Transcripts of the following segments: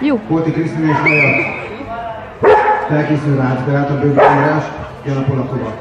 Jó. Kolti Krisztina és Maja. Felkészül Rácz Beát, a Bögre András, Jana Polakova.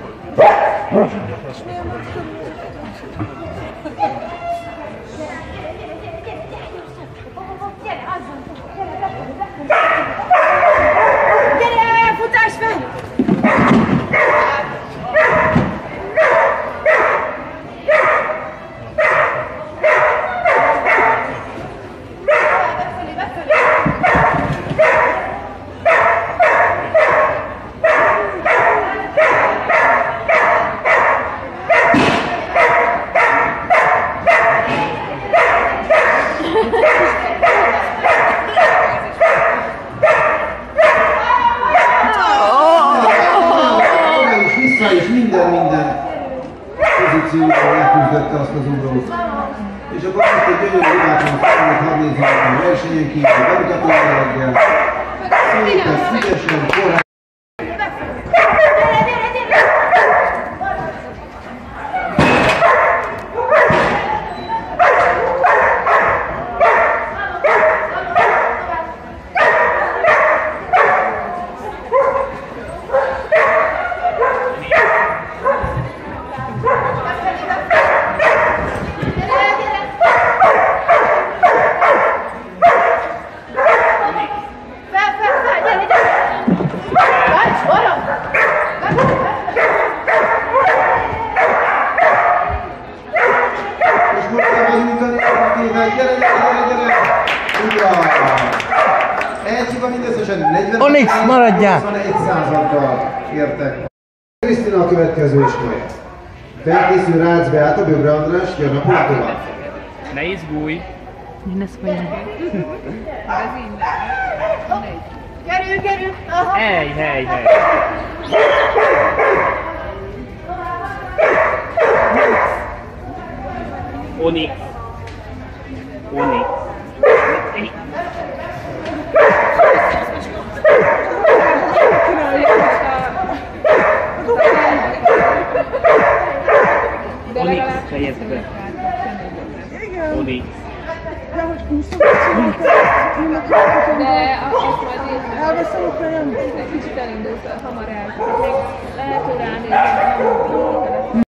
Oda is, vissza is, minden, minden pozícióban leküzdötte azt az ugrót. És akkor azt egy gyönyörű hibátlan felmúlt hadd nézzük a versenyen kívül, bemutató gyere, gyere, gyere! Egy hiba mindösszesen 40 Onyx, maradjál! 21 századdal értek. Krisztina a következő ismét. Felkészül Rácz Beáta, Bögre András, jön a Polakova. Ne izgulj! Én ezt mondjam. Gyerünk, gyerünk! Hely, hely, hely! Onyx. Onyx. Onyx, fejezd be. Onyx. De azt majd én elveszem, akkor nem kicsit elindult hamar el. Lehet, hogy ránézem,